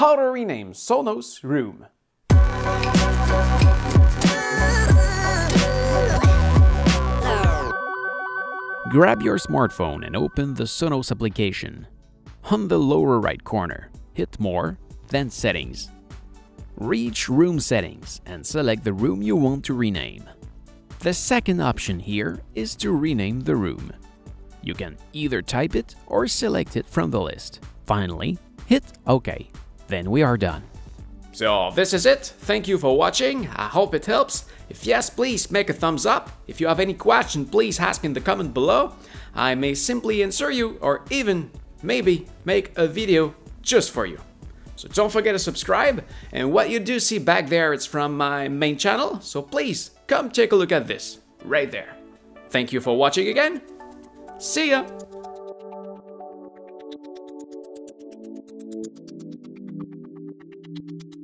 how to rename Sonos room. Grab your smartphone and open the Sonos application. On the lower right corner, hit More, then Settings. Reach Room Settings and select the room you want to rename. The second option here is to rename the room. You can either type it or select it from the list. Finally, hit OK. Then we are done. So this is it. Thank you for watching. I hope it helps. If yes, please make a thumbs up. If you have any question, please ask in the comment below. I may simply answer you or even maybe make a video just for you. So don't forget to subscribe. And what you do see back there, it's from my main channel. So please come take a look at this right there. Thank you for watching again. See ya! Thank you.